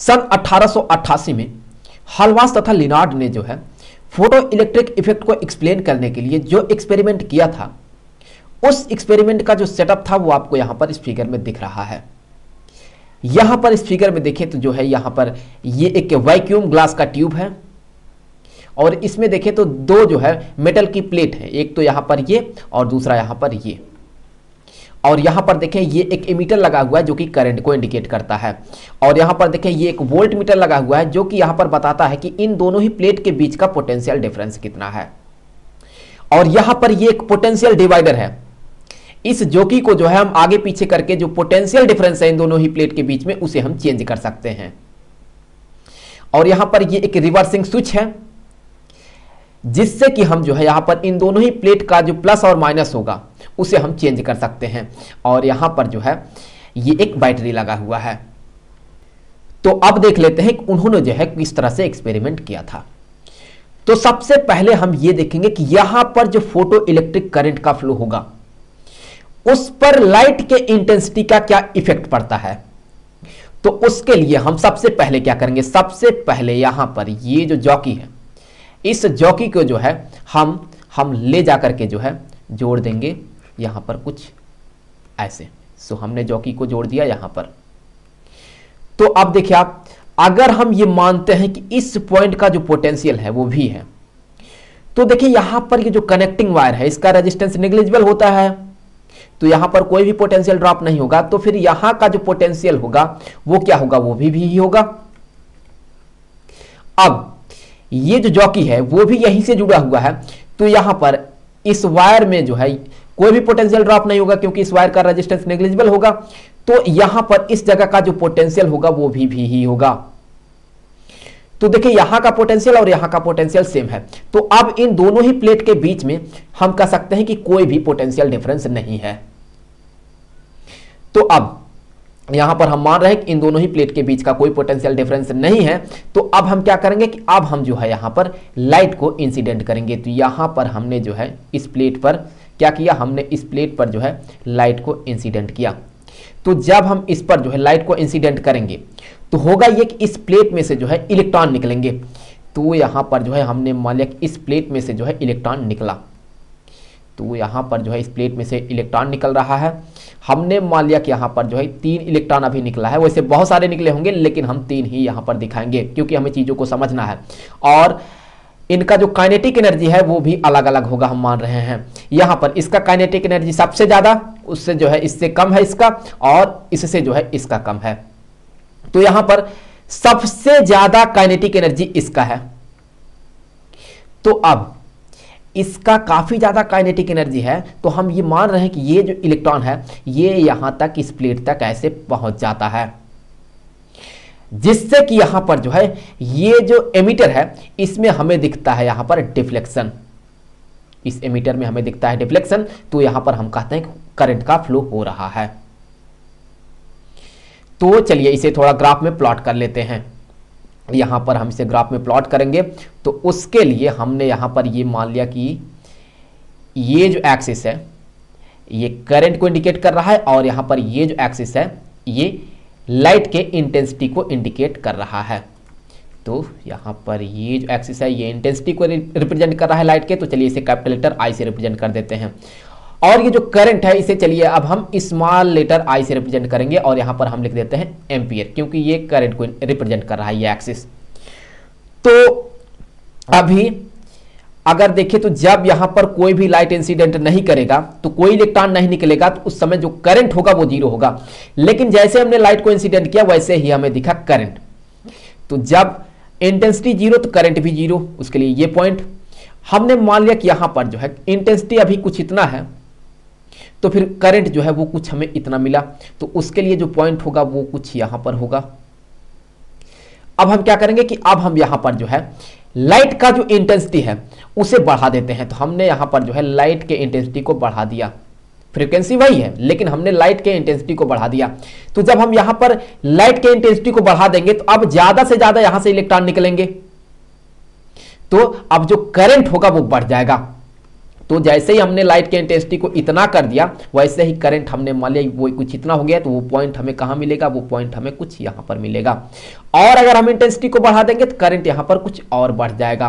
सन 1888 में हलवास तथा लिनार्ड ने जो है फ़ोटो इलेक्ट्रिक इफ़ेक्ट को एक्सप्लेन करने के लिए जो एक्सपेरिमेंट किया था, उस एक्सपेरिमेंट का जो सेटअप था वो आपको यहाँ पर इस फिगर में दिख रहा है। यहाँ पर इस फिगर में देखें तो जो है यहाँ पर ये एक वैक्यूम ग्लास का ट्यूब है और इसमें देखें तो दो जो है मेटल की प्लेट है, एक तो यहाँ पर ये और दूसरा यहाँ पर ये। और यहाँ पर देखें, ये एक इमीटर लगा हुआ है जो कि करंट को इंडिकेट करता है। और यहाँ पर देखें, ये एक वोल्ट मीटर लगा हुआ है जो कि यहाँ पर बताता है कि इन दोनों ही प्लेट के बीच का पोटेंशियल डिफरेंस कितना है। और यहाँ पर ये एक पोटेंशियल डिवाइडर है। इस जोकी को जो है, हम आगे पीछे करके जो पोटेंशियल डिफरेंस है इन दोनों ही प्लेट के बीच में, उसे हम चेंज कर सकते हैं। और यहाँ पर ये एक रिवर्सिंग स्विच है, जिससे कि हम जो है, यहाँ पर इन दोनों ही प्लेट का जो प्लस और माइनस होगा उसे हम चेंज कर सकते हैं। और यहाँ पर जो है, ये एक बैटरी लगा हुआ है। तो अब देख लेते हैं कि उन्होंने जो है किस तरह से एक्सपेरिमेंट किया था। तो सबसे पहले हम ये देखेंगे कि यहाँ पर जो फ़ोटो इलेक्ट्रिक करंट का फ्लो होगा, उस पर लाइट के इंटेंसिटी का क्या इफ़ेक्ट पड़ता है? तो उसके लिए हम सबसे पहले क्या करेंगे? सबसे पहले यहाँ पर ये जो जॉकी है, इस जॉकी को जो है, हम हम ले जाकर के जो है, जोड़ देंगे। यहाँ पर कुछ ऐसे। सो हमने जॉकी को जोड़ दिया यहाँ पर। तो अब देखिए आप, अगर हम ये मानते हैं कि इस पॉइंट का जो पोटेंशियल है, वो भी है तो देखिए यहाँ पर ये जो कनेक्टिंग वायर है, इसका रेजिस्टेंस निग्लिजिबल होता है। तो यहाँ पर कोई भी पोटेंशियल ड्रॉप नहीं होगा तो फिर यहाँ का जो पोटेंशियल होगा, वो क्या होगा? वो भी भी ही होगा। अब, ये जो जॉकी है, वो भी यहीं से जुड़ा हुआ है। तो यहाँ पर इस वायर में जो है कोई भी पोटेंशियल ड्रॉप नहीं होगा क्योंकि इस वायर का रेजिस्टेंस नेग्लिजिबल होगा। तो यहाँ पर इस जगह का जो पोटेंशियल होगा, वो भी भी ही होगा। तो देखिए, यहाँ का पोटेंशियल और यहाँ का पोटेंशियल सेम है। तो अब इन दोनों ही प्लेट के बीच में हम कह सकते हैं कि कोई भी पोटेंशियल डिफरेंस नहीं है। तो अब यहाँ पर हम मान रहे हैं कि इन दोनों ही प्लेट के बीच का कोई पोटेंशियल डिफरेंस नहीं है। तो अब हम क्या करेंगे कि अब हम जो है यहाँ पर लाइट को इंसिडेंट करेंगे। तो यहाँ पर हमने जो है इस प्लेट पर क्या किया? हमने इस प्लेट पर जो है लाइट को इंसिडेंट किया। तो जब हम इस पर जो है लाइट को इंसिडेंट करेंगे तो होगा ये कि इस प्लेट में से जो है इलेक्ट्रॉन निकलेंगे। तो यहाँ पर जो है हमने मान लिया इस प्लेट में से जो है इलेक्ट्रॉन निकला। तो यहाँ पर जो है इस प्लेट में से इलेक्ट्रॉन निकल रहा है। हमने मान लिया कि यहाँ पर जो है तीन इलेक्ट्रॉन अभी निकला है। वैसे बहुत सारे निकले होंगे, लेकिन हम तीन ही यहाँ पर दिखाएँगे, क्योंकि हमें चीज़ों को समझना है। और इनका जो काइनेटिक एनर्जी है, वो भी अलग अलग होगा, हम मान रहे हैं। यहाँ पर इसका काइनेटिक एनर्जी सबसे ज़्यादा, उससे जो है, इससे कम है इसका, और इससे जो है, इसका कम है। तो यहाँ पर सबसे ज़्यादा काइनेटिक एनर्जी इसका है। तो अब, इसका काफ़ी ज़्यादा काइनेटिक एनर्जी है तो हम ये मान रहे हैं कि ये जो इलेक्ट्रॉन है, ये यहाँ तक, इस प्लेट तक ऐसे पहुँच जाता है। जिससे कि यहाँ पर जो है, ये जो एमीटर है, इसमें हमें दिखता है यहाँ पर डिफ्लेक्शन। इस एमीटर में हमें दिखता है डिफ्लेक्शन तो यहाँ पर हम कहते हैं करंट का फ्लो हो रहा है। तो चलिए इसे थोड़ा ग्राफ में प्लॉट कर लेते हैं। यहाँ पर हम इसे ग्राफ में प्लॉट करेंगे। तो उसके लिए हमने यहाँ पर ये मान लिया कि ये जो एक्सिस है, ये करंट को इंडिकेट कर रहा है और यहाँ पर ये जो एक्सिस है, ये लाइट के इंटेंसिटी को इंडिकेट कर रहा है। तो यहाँ पर ये जो एक्सिस है, ये इंटेंसिटी को रिप्रेजेंट कर रहा है लाइट के तो चलिए इसे कैपिटल लेटर आई से रिप्रेजेंट कर देते हैं। और ये जो करंट है, इसे चलिए अब हम स्मॉल लेटर आई से रिप्रेजेंट करेंगे और यहाँ पर हम लिख देते हैं एम्पियर क्योंकि ये करंट को रिप्रेजेंट कर रहा है, ये एक्सिस तो अभी अगर देखें तो जब यहाँ पर कोई भी लाइट इंसिडेंट नहीं करेगा तो कोई इलेक्ट्रॉन नहीं निकलेगा तो उस समय जो करंट होगा वो ज़ीरो होगा। लेकिन जैसे हमने लाइट को इंसिडेंट किया, वैसे ही हमें दिखा करंट तो जब इंटेंसिटी ज़ीरो तो करंट भी ज़ीरो उसके लिए ये पॉइंट हमने मान लिया कि यहाँ पर जो है इंटेंसिटी अभी कुछ इतना है तो फिर करंट जो है वो कुछ हमें इतना मिला। तो उसके लिए जो पॉइंट होगा, वो कुछ यहाँ पर होगा। अब हम क्या करेंगे कि अब हम यहाँ पर जो है लाइट का जो इंटेंसिटी है, उसे बढ़ा देते हैं। तो हमने यहाँ पर जो है लाइट के इंटेंसिटी को बढ़ा दिया। फ्रीक्वेंसी वही है, लेकिन हमने लाइट के इंटेंसिटी को बढ़ा दिया। तो जब हम यहाँ पर लाइट के इंटेंसिटी को बढ़ा देंगे तो अब ज़्यादा से ज़्यादा यहाँ से इलेक्ट्रॉन निकलेंगे। तो अब जो करंट होगा, वो बढ़ जाएगा। तो जैसे ही हमने लाइट के इंटेंसिटी को इतना कर दिया, वैसे ही करंट हमने मान लिया वो कुछ इतना हो गया तो वो पॉइंट हमें कहाँ मिलेगा? वो पॉइंट हमें कुछ यहाँ पर मिलेगा। और अगर हम इंटेंसिटी को बढ़ा देंगे तो करंट यहाँ पर कुछ और बढ़ जाएगा।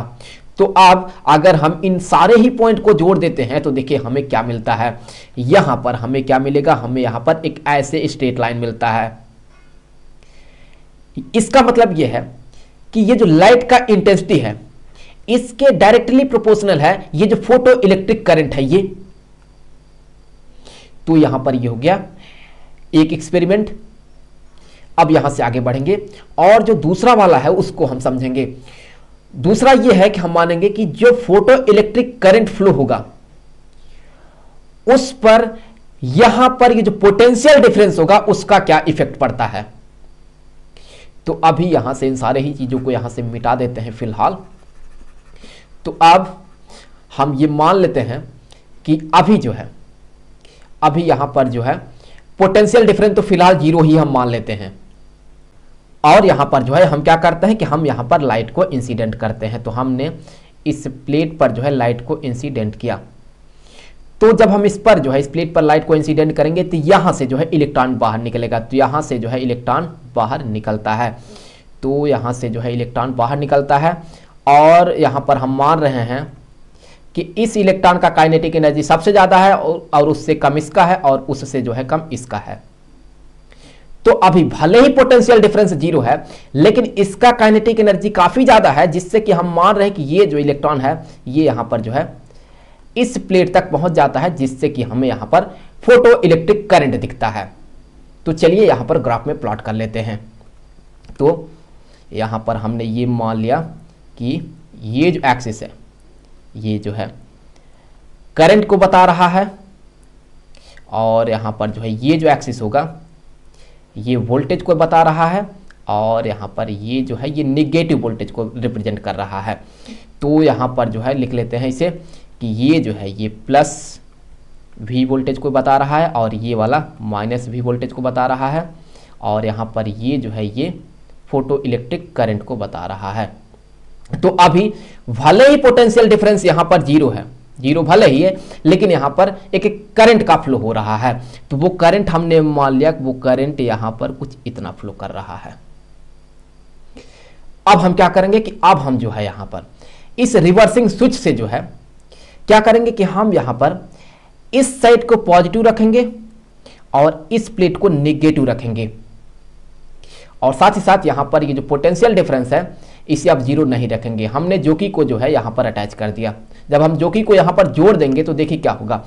तो अब अगर हम इन सारे ही पॉइंट को जोड़ देते हैं तो देखिए हमें क्या मिलता है। यहाँ पर हमें क्या मिलेगा? हमें यहाँ पर एक ऐसे स्ट्रेट लाइन मिलता है। इसका मतलब यह है कि ये जो लाइट का इंटेंसिटी है इसके डायरेक्टली प्रोपोर्शनल है, ये जो फ़ोटो इलेक्ट्रिक करंट है ये। तो यहाँ पर ये हो गया एक एक्सपेरिमेंट अब यहाँ से आगे बढ़ेंगे और जो दूसरा वाला है उसको हम समझेंगे। दूसरा यह है कि हम मानेंगे कि जो फ़ोटो इलेक्ट्रिक करंट फ्लो होगा, उस पर यहाँ पर ये जो पोटेंशियल डिफरेंस होगा, उसका क्या इफ़ेक्ट पड़ता है। तो अभी यहाँ से इन सारे ही चीज़ों को यहाँ से मिटा देते हैं फ़िलहाल। तो अब हम ये मान लेते हैं कि अभी जो है, अभी यहाँ पर जो है पोटेंशियल डिफरेंस तो फ़िलहाल ज़ीरो ही हम मान लेते हैं। और यहाँ पर जो है, हम क्या करते हैं कि हम यहाँ पर लाइट को इंसिडेंट करते हैं। तो हमने इस प्लेट पर जो है लाइट को इंसिडेंट किया। तो जब हम इस पर जो है, इस प्लेट पर लाइट को इंसिडेंट करेंगे तो यहाँ से जो है इलेक्ट्रॉन बाहर निकलेगा। तो यहाँ से जो है इलेक्ट्रॉन बाहर निकलता है। तो यहाँ से जो है इलेक्ट्रॉन बाहर निकलता है। और यहाँ पर हम मान रहे हैं कि इस इलेक्ट्रॉन का काइनेटिक एनर्जी सबसे ज़्यादा है और उससे कम इसका है और उससे जो है कम इसका है। तो अभी भले ही पोटेंशियल डिफरेंस ज़ीरो है, लेकिन इसका काइनेटिक एनर्जी काफ़ी ज़्यादा है, जिससे कि हम मान रहे हैं कि ये जो इलेक्ट्रॉन है, ये यहाँ पर जो है इस प्लेट तक पहुँच जाता है, जिससे कि हमें यहाँ पर फ़ोटो इलेक्ट्रिक करंट दिखता है। तो चलिए यहाँ पर ग्राफ में प्लॉट कर लेते हैं। तो यहाँ पर हमने ये मान लिया। कि ये जो एक्सिस है, ये जो है करंट को बता रहा है और यहाँ पर जो है ये जो एक्सिस होगा, ये वोल्टेज को बता रहा है और यहाँ पर ये जो है ये निगेटिव वोल्टेज को रिप्रेजेंट कर रहा है। तो यहाँ पर जो है लिख लेते हैं इसे कि ये जो है ये प्लस वी वोल्टेज को बता रहा है और ये वाला माइनस वी वोल्टेज को बता रहा है और यहाँ पर ये जो है ये फ़ोटो इलेक्ट्रिक करंट को बता रहा है। तो अभी भले ही पोटेंशियल डिफरेंस यहाँ पर ज़ीरो है ज़ीरो भले ही है, लेकिन यहाँ पर एक एक करंट का फ्लो हो रहा है। तो वो करंट हमने मान लिया वो करंट यहाँ पर कुछ इतना फ्लो कर रहा है। अब हम क्या करेंगे कि अब हम जो है यहाँ पर, इस रिवर्सिंग स्विच से जो है, क्या करेंगे कि हम यहाँ पर इस साइड को पॉजिटिव रखेंगे और इस प्लेट को निगेटिव रखेंगे। और साथ ही साथ यहाँ पर ये जो पोटेंशियल डिफरेंस है इसे आप ज़ीरो नहीं रखेंगे। हमने जोकी को जो है यहाँ पर अटैच कर दिया। जब हम जोकी को यहाँ पर जोड़ देंगे तो देखिए क्या होगा।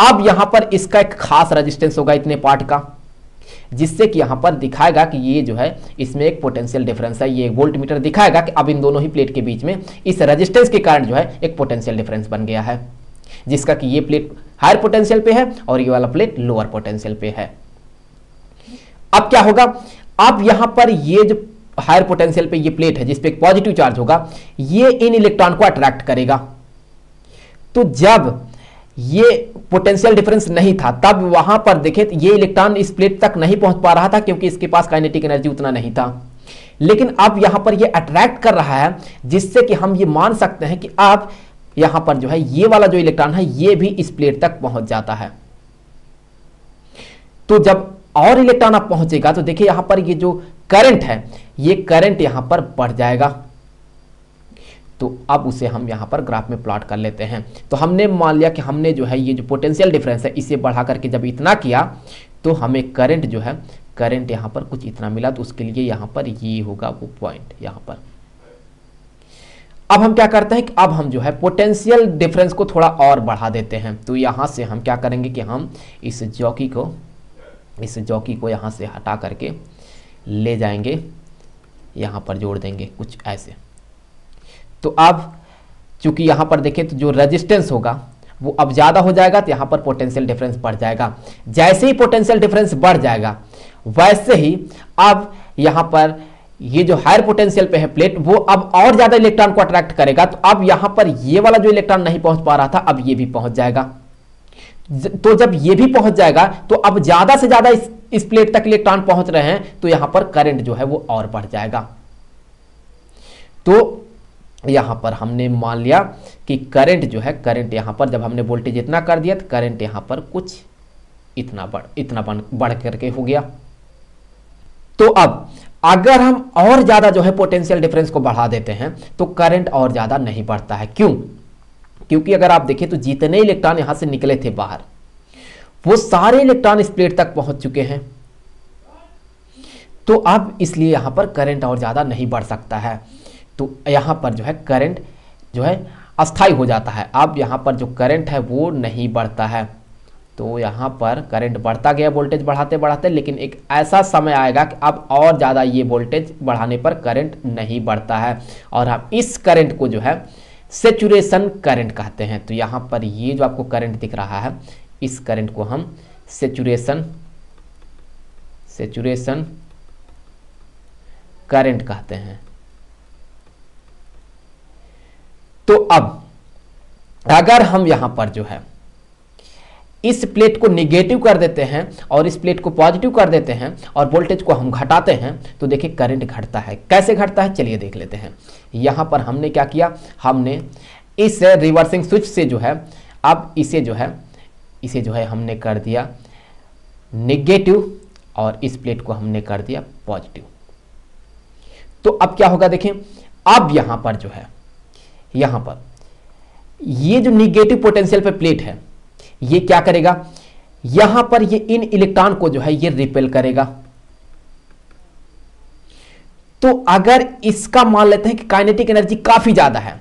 अब यहाँ पर इसका एक खास रेजिस्टेंस होगा इतने पार्ट का, जिससे कि यहाँ पर दिखाएगा कि ये जो है, इसमें एक पोटेंशियल डिफरेंस है। ये वोल्ट मीटर दिखाएगा कि अब इन दोनों ही प्लेट के बीच में इस रेजिस्टेंस के कारण जो है एक पोटेंशियल डिफरेंस बन गया है, जिसका कि ये प्लेट हायर पोटेंशियल पे है और ये वाला प्लेट लोअर पोटेंशियल पे है। अब क्या होगा? अब यहाँ पर ये जो हायर पोटेंशियल पे ये प्लेट है जिसपे एक पॉजिटिव चार्ज होगा, ये इन इलेक्ट्रॉन को अट्रैक्ट करेगा। तो जब ये पोटेंशियल डिफरेंस नहीं था, तब वहाँ पर देखे तो ये इलेक्ट्रॉन इस प्लेट तक नहीं पहुँच पा रहा था, क्योंकि इसके पास काइनेटिक एनर्जी उतना नहीं था। लेकिन अब यहाँ पर ये अट्रैक्ट कर रहा है, जिससे कि हम ये मान सकते हैं कि अब यहाँ पर जो है, ये वाला जो इलेक्ट्रॉन है, ये भी इस प्लेट तक पहुँच जाता है। तो जब और इलेक्ट्रॉन अब पहुंचेगा तो देखिए यहाँ पर ये जो करंट है, ये करंट यहाँ पर बढ़ जाएगा। तो अब उसे हम यहाँ पर ग्राफ में प्लॉट कर लेते हैं। तो हमने मान लिया कि हमने जो है, ये जो पोटेंशियल डिफरेंस है, इसे बढ़ा करके जब इतना किया तो हमें करंट जो है, करंट यहाँ पर कुछ इतना मिला तो उसके लिए यहाँ पर ये होगा वो पॉइंट यहाँ पर। अब हम क्या करते हैं कि अब हम जो है, पोटेंशियल डिफरेंस को थोड़ा और बढ़ा देते हैं। तो यहाँ से हम क्या करेंगे कि हम इस जॉकी को, इस जॉकी को यहाँ से हटा करके ले जाएँगे यहाँ पर जोड़ देंगे कुछ ऐसे। तो अब चूँकि यहाँ पर देखें तो जो रेजिस्टेंस होगा वो अब ज़्यादा हो जाएगा तो यहाँ पर पोटेंशियल डिफरेंस बढ़ जाएगा। जैसे ही पोटेंशियल डिफरेंस बढ़ जाएगा वैसे ही अब यहाँ पर ये जो हायर पोटेंशियल पे है प्लेट वो अब और ज़्यादा इलेक्ट्रॉन को अट्रैक्ट करेगा। तो अब यहाँ पर ये वाला जो इलेक्ट्रॉन नहीं पहुँच पा रहा था अब ये भी पहुँच जाएगा। तो जब ये भी पहुँच जाएगा तो अब ज़्यादा से ज़्यादा इस, इस प्लेट तक इलेक्ट्रॉन पहुँच रहे हैं तो यहाँ पर करंट जो है वो और बढ़ जाएगा। तो यहाँ पर हमने मान लिया कि करंट जो है करंट यहाँ पर जब हमने वोल्टेज इतना कर दिया तो करंट यहाँ पर कुछ इतना बढ़ इतना बढ़ करके हो गया। तो अब, अगर हम और ज़्यादा जो है पोटेंशियल डिफरेंस को बढ़ा देते हैं तो करंट और ज़्यादा नहीं बढ़ता है। क्यों? क्योंकि अगर आप देखें तो जितने इलेक्ट्रॉन यहाँ से निकले थे बाहर वो सारे इलेक्ट्रॉन इस प्लेट तक पहुँच चुके हैं। तो अब इसलिए यहाँ पर करंट और ज़्यादा नहीं बढ़ सकता है। तो यहाँ पर जो है करंट जो है अस्थाई हो जाता है। अब यहाँ पर जो करंट है वो नहीं बढ़ता है। तो यहाँ पर करंट बढ़ता गया, वोल्टेज बढ़ाते बढ़ाते, लेकिन एक ऐसा समय आएगा कि अब और ज़्यादा ये वोल्टेज बढ़ाने पर करंट नहीं बढ़ता है। और हम इस करंट को जो है सेचुरेशन करंट कहते हैं। तो यहाँ पर ये जो आपको करंट दिख रहा है इस करंट को हम सेचुरेशन सेचुरेशन करंट कहते हैं। तो अब, अगर हम यहाँ पर जो है, इस प्लेट को निगेटिव कर देते हैं और इस प्लेट को पॉजिटिव कर देते हैं और वोल्टेज को हम घटाते हैं तो देखिए करंट घटता है। कैसे घटता है? चलिए देख लेते हैं। यहाँ पर हमने क्या किया? हमने इस रिवर्सिंग स्विच से जो है, अब इसे जो है इसे जो है हमने कर दिया निगेटिव और इस प्लेट को हमने कर दिया पॉजिटिव तो अब क्या होगा देखें, अब यहाँ पर जो है, यहाँ पर, ये जो निगेटिव पोटेंशियल पर प्लेट है, ये क्या करेगा? यहाँ पर ये इन इलेक्ट्रॉन को जो है ये रिपेल करेगा। तो अगर इसका मान लेते हैं कि काइनेटिक एनर्जी काफ़ी ज़्यादा है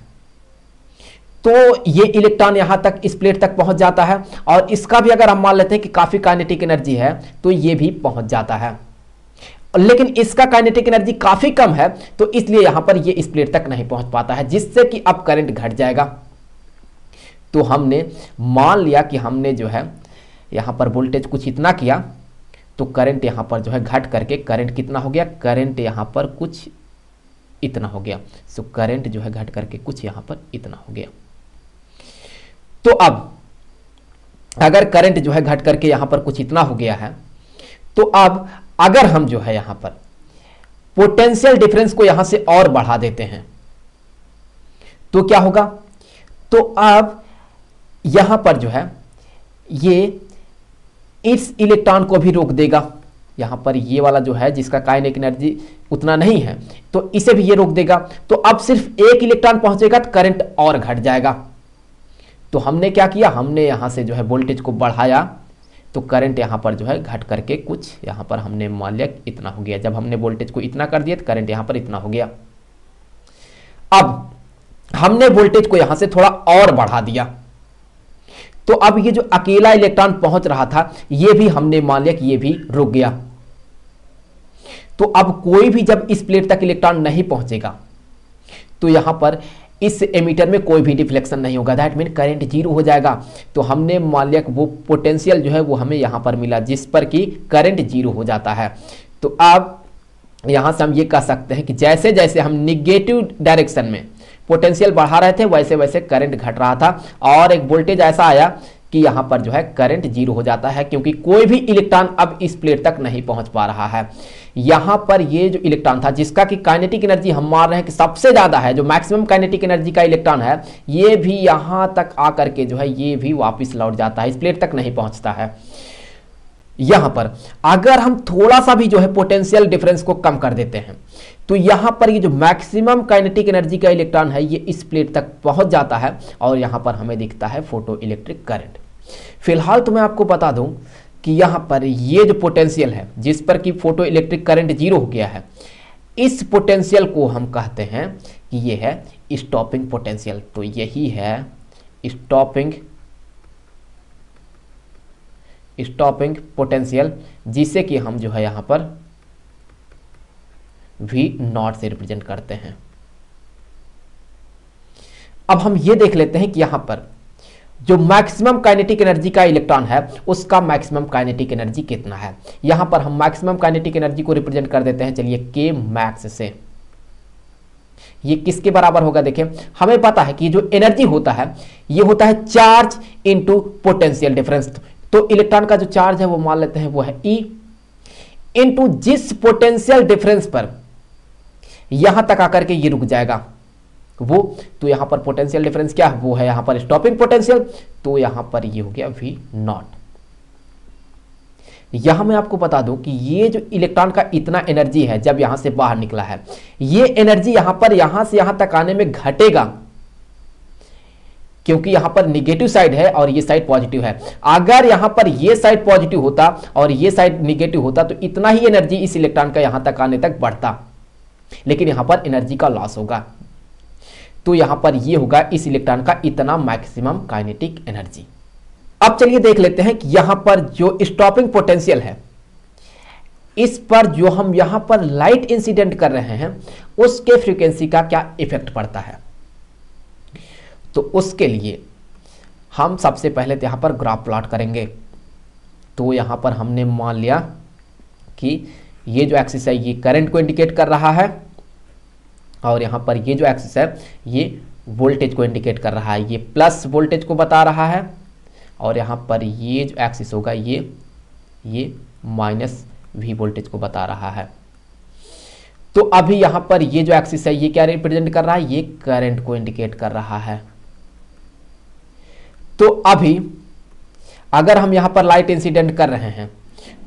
तो ये इलेक्ट्रॉन यहाँ तक, इस प्लेट तक पहुँच जाता है। और इसका भी अगर हम मान लेते हैं कि काफ़ी काइनेटिक एनर्जी है तो ये भी पहुँच जाता है। लेकिन इसका काइनेटिक एनर्जी काफ़ी कम है तो इसलिए यहाँ पर ये इस प्लेट तक नहीं पहुँच पाता है, जिससे कि अब करंट घट जाएगा। तो हमने मान लिया कि हमने जो है, यहाँ पर वोल्टेज कुछ इतना किया तो करंट यहाँ पर जो है घट करके करंट कितना हो गया? करंट यहाँ पर कुछ इतना हो गया। सो करंट जो है घट करके कुछ यहाँ पर इतना हो गया। तो अब, अगर करंट जो है घट करके यहाँ पर कुछ इतना हो गया है तो अब अगर हम जो है यहाँ पर पोटेंशियल डिफरेंस को यहाँ से और बढ़ा देते हैं तो क्या होगा? तो अब यहाँ पर जो है, ये इस इलेक्ट्रॉन को भी रोक देगा। यहाँ पर ये वाला जो है, जिसका काइनेटिक एनर्जी उतना नहीं है तो इसे भी ये रोक देगा। तो अब सिर्फ़ एक इलेक्ट्रॉन पहुंचेगा तो करंट और घट जाएगा। तो हमने क्या किया? हमने यहाँ से जो है वोल्टेज को बढ़ाया। तो करंट यहाँ पर जो है घट करके कुछ यहाँ पर हमने मान लिया इतना हो गया। जब हमने वोल्टेज को इतना कर दिया तो करंट यहाँ पर इतना हो गया। अब हमने वोल्टेज को यहाँ से थोड़ा और बढ़ा दिया। तो अब ये जो अकेला इलेक्ट्रॉन पहुँच रहा था, ये भी हमने मान लिया कि ये भी रुक गया। तो अब कोई भी जब इस प्लेट तक इलेक्ट्रॉन नहीं पहुंचेगा तो यहाँ पर इस एमीटर में कोई भी डिफ्लेक्शन नहीं होगा। दैट मीन करंट ज़ीरो हो जाएगा। तो हमने मान लिया वो पोटेंशियल जो है वो हमें यहाँ पर मिला, जिस पर कि करंट ज़ीरो हो जाता है। तो अब यहाँ से हम ये कह सकते हैं कि जैसे जैसे हम निगेटिव डायरेक्शन में पोटेंशियल बढ़ा रहे थे वैसे वैसे करंट घट रहा था। और एक वोल्टेज ऐसा आया कि यहाँ पर जो है करंट ज़ीरो हो जाता है, क्योंकि कोई भी इलेक्ट्रॉन अब इस प्लेट तक नहीं पहुँच पा रहा है। यहाँ पर ये जो इलेक्ट्रॉन था, जिसका कि काइनेटिक एनर्जी हम मान रहे हैं कि सबसे ज़्यादा है, जो मैक्सिमम काइनेटिक एनर्जी का इलेक्ट्रॉन है, ये भी यहाँ तक आकर के जो है ये भी वापिस लौट जाता है, इस प्लेट तक नहीं पहुँचता है। यहाँ पर अगर हम थोड़ा सा भी जो है पोटेंशियल डिफरेंस को कम कर देते हैं तो यहाँ पर ये जो मैक्सिमम काइनेटिक एनर्जी का इलेक्ट्रॉन है, ये इस प्लेट तक पहुँच जाता है और यहाँ पर हमें दिखता है फ़ोटो इलेक्ट्रिक करंट फ़िलहाल तो मैं आपको बता दूँ कि यहाँ पर ये जो पोटेंशियल है, जिस पर कि फ़ोटो इलेक्ट्रिक करंट ज़ीरो हो गया है, इस पोटेंशियल को हम कहते हैं कि ये है स्टॉपिंग पोटेंशियल तो यही है स्टॉपिंग स्टॉपिंग पोटेंशियल जिसे कि हम जो है यहाँ पर वी नॉट से रिप्रेजेंट करते हैं। अब हम ये देख लेते हैं कि यहाँ पर जो मैक्सिमम काइनेटिक एनर्जी का इलेक्ट्रॉन है, उसका मैक्सिमम काइनेटिक एनर्जी कितना है। यहाँ पर हम मैक्सिमम काइनेटिक एनर्जी को रिप्रेजेंट कर देते हैं, चलिए के मैक्स से। ये किसके बराबर होगा देखें? हमें पता है कि जो एनर्जी होता है, ये होता है चार्ज इनटू पोटेंशियल डिफरेंस तो इलेक्ट्रॉन का जो चार्ज है, वो मान लेते हैं, वो है ई e इंटू जिस पोटेंशियल डिफरेंस पर यहाँ तक आकर के ये रुक जाएगा। वो तो यहाँ पर पोटेंशियल डिफरेंस क्या? है वो है यहाँ पर स्टॉपिंग पोटेंशियल तो यहाँ पर ये हो गया वी नॉट यहाँ मैं आपको बता दूँ कि ये जो इलेक्ट्रॉन का इतना एनर्जी है, जब यहाँ से बाहर निकला है, ये एनर्जी यहाँ पर, यहाँ से यहाँ तक आने में घटेगा। क्योंकि यहाँ पर निगेटिव साइड है और ये साइड पॉजिटिव है। अगर यहाँ पर ये साइड पॉजिटिव होता और ये साइड निगेटिव होता तो इतना ही एनर्जी इस इलेक्ट्रॉन का यहाँ तक आने तक बढ़ता। लेकिन यहाँ पर एनर्जी का लॉस होगा। तो यहाँ पर ये होगा, इस इलेक्ट्रॉन का इतना मैक्सिमम काइनेटिक एनर्जी अब चलिए देख लेते हैं कि यहाँ पर जो स्टॉपिंग पोटेंशियल है, इस पर जो हम यहाँ पर लाइट इंसिडेंट कर रहे हैं, उसके फ्रीक्वेंसी का क्या इफ़ेक्ट पड़ता है? तो उसके लिए हम सबसे पहले तो यहाँ पर ग्राफ प्लॉट करेंगे। तो यहाँ पर हमने मान लिया कि ये जो एक्सिस है, ये करंट को इंडिकेट कर रहा है। और यहाँ पर ये जो एक्सिस है, ये वोल्टेज को इंडिकेट कर रहा है। ये प्लस वोल्टेज को बता रहा है। और यहाँ पर ये जो एक्सिस होगा, ये ये माइनस वी वोल्टेज को बता रहा है। तो अभी यहाँ पर ये जो एक्सिस है, ये क्या रिप्रेजेंट कर रहा है? ये करंट को इंडिकेट कर रहा है। तो अभी, अगर हम यहाँ पर लाइट इंसिडेंट कर रहे हैं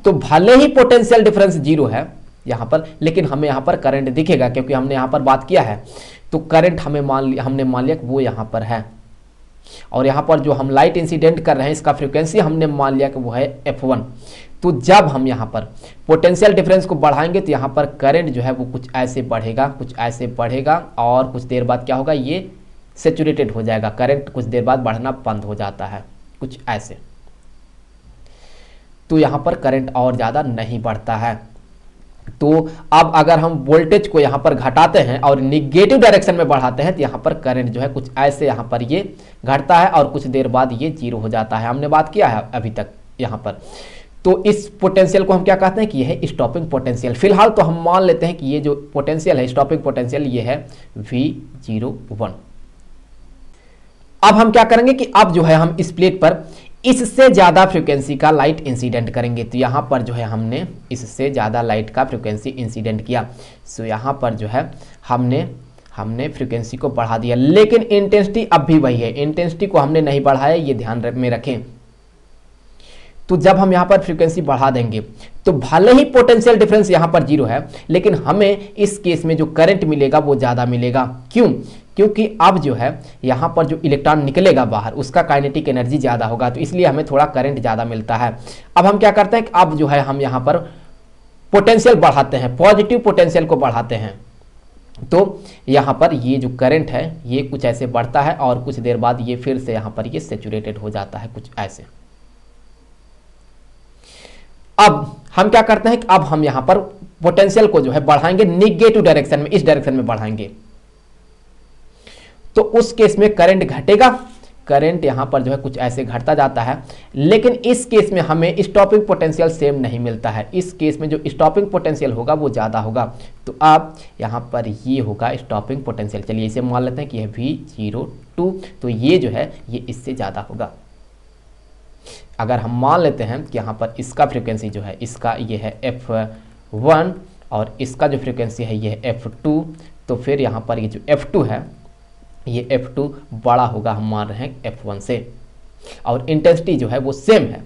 तो भले ही पोटेंशियल डिफरेंस ज़ीरो है यहाँ पर, लेकिन हमें यहाँ पर करंट दिखेगा, क्योंकि हमने यहाँ पर बात किया है। तो करंट हमें मान लिया, हमने मान लिया वो यहाँ पर है। और यहाँ पर जो हम लाइट इंसिडेंट कर रहे हैं, इसका फ्रिक्वेंसी हमने मान लिया कि वो है एफ़ वन तो जब हम यहाँ पर पोटेंशियल डिफरेंस को बढ़ाएँगे तो यहाँ पर करंट जो है वो कुछ ऐसे बढ़ेगा, कुछ ऐसे बढ़ेगा, और कुछ देर बाद क्या होगा? ये सेचुरेटेड हो जाएगा। करंट कुछ देर बाद बढ़ना बंद हो जाता है। कुछ ऐसे। तो यहाँ पर करंट और ज़्यादा नहीं बढ़ता है। तो अब अगर हम वोल्टेज को यहाँ पर घटाते हैं और निगेटिव डायरेक्शन में बढ़ाते हैं तो यहाँ पर करंट जो है कुछ ऐसे यहाँ पर ये घटता है और कुछ देर बाद ये ज़ीरो हो जाता है। हमने बात किया है अभी तक यहाँ पर। तो इस पोटेंशियल को हम क्या कहते हैं कि यह है स्टॉपिंग पोटेंशियल फ़िलहाल तो हम मान लेते हैं कि ये जो पोटेंशियल है स्टॉपिंग पोटेंशियल ये है वी ज़ीरो वन अब हम क्या करेंगे कि अब जो है हम इस प्लेट पर इससे ज़्यादा फ्रिक्वेंसी का लाइट इंसिडेंट करेंगे। तो यहाँ पर जो है हमने इससे ज़्यादा लाइट का फ्रिक्वेंसी इंसिडेंट किया। सो यहाँ पर जो है हमने हमने फ्रिक्वेंसी को बढ़ा दिया। लेकिन इंटेंसिटी अब भी वही है। इंटेंसिटी को हमने नहीं बढ़ाया, ये ध्यान में रखें। तो जब हम यहाँ पर फ्रीक्वेंसी बढ़ा देंगे तो भले ही पोटेंशियल डिफरेंस यहाँ पर ज़ीरो है, लेकिन हमें इस केस में जो करंट मिलेगा, वो ज़्यादा मिलेगा। क्यों? क्योंकि अब जो है, यहाँ पर जो इलेक्ट्रॉन निकलेगा बाहर, उसका काइनेटिक एनर्जी ज़्यादा होगा तो इसलिए हमें थोड़ा करंट ज़्यादा मिलता है। अब हम क्या करते हैं कि अब जो है, हम यहाँ पर पोटेंशियल बढ़ाते हैं पॉजिटिव पोटेंशियल को बढ़ाते हैं। तो यहाँ पर ये जो करंट है, ये कुछ ऐसे बढ़ता है और कुछ देर बाद ये फिर से यहाँ पर ये सेचुरेटेड हो जाता है, कुछ ऐसे। अब हम क्या करते हैं कि अब हम यहाँ पर पोटेंशियल को जो है, बढ़ाएँगे निगेटिव डायरेक्शन में, इस डायरेक्शन में बढ़ाएँगे। तो उस केस में करंट घटेगा। करंट यहाँ पर जो है कुछ ऐसे घटता जाता है। लेकिन इस केस में हमें स्टॉपिंग पोटेंशियल सेम नहीं मिलता है। इस केस में जो स्टॉपिंग पोटेंशियल होगा, वो ज़्यादा होगा। तो अब यहाँ पर ये होगा स्टॉपिंग पोटेंशियल चलिए इसे मान लेते हैं कि यह वी ज़ीरो टू तो ये जो है, ये इससे ज़्यादा होगा। अगर हम मान लेते हैं कि यहाँ पर इसका फ्रिक्वेंसी जो है, इसका ये है एफ़ वन और इसका जो फ्रिक्वेंसी है, ये है एफ़ टू तो फिर यहाँ पर ये जो एफ़ टू है ये एफ़ टू बड़ा होगा, हम मान रहे हैं एफ़ वन से। और इंटेंसिटी जो है वो सेम है।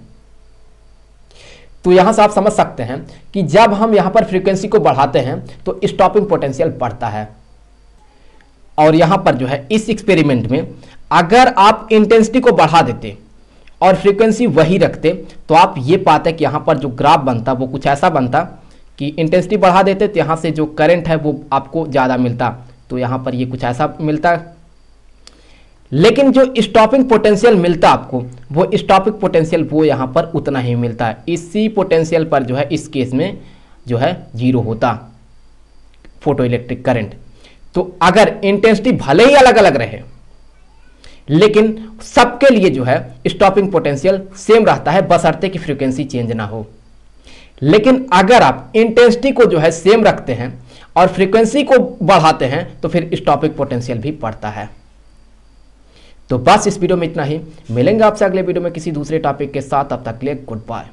तो यहाँ से आप समझ सकते हैं कि जब हम यहाँ पर फ्रीक्वेंसी को बढ़ाते हैं तो स्टॉपिंग पोटेंशियल बढ़ता है। और यहाँ पर जो है, इस एक्सपेरिमेंट में अगर आप इंटेंसिटी को बढ़ा देते और फ्रीक्वेंसी वही रखते तो आप ये पाते कि यहाँ पर जो ग्राफ बनता, वो कुछ ऐसा बनता कि इंटेंसिटी बढ़ा देते तो यहाँ से जो करंट है, वो आपको ज़्यादा मिलता। तो यहाँ पर ये कुछ ऐसा मिलता लेकिन जो स्टॉपिंग पोटेंशियल मिलता आपको, वो स्टॉपिंग पोटेंशियल वो यहाँ पर उतना ही मिलता है। इसी पोटेंशियल पर जो है, इस केस में जो है ज़ीरो होता। फ़ोटो इलेक्ट्रिक करंट तो अगर इंटेंसिटी भले ही अलग अलग रहे, लेकिन सबके लिए जो है स्टॉपिंग पोटेंशियल सेम रहता है बसरते की फ्रीक्वेंसी चेंज ना हो। लेकिन अगर आप इंटेंसिटी को जो है सेम रखते हैं और फ्रीक्वेंसी को बढ़ाते हैं तो फिर स्टॉपिंग पोटेंशियल भी बढ़ता है। तो बस इस वीडियो में इतना ही। मिलेंगे आपसे अगले वीडियो में किसी दूसरे टॉपिक के साथ। अब तक लिए गुड बाय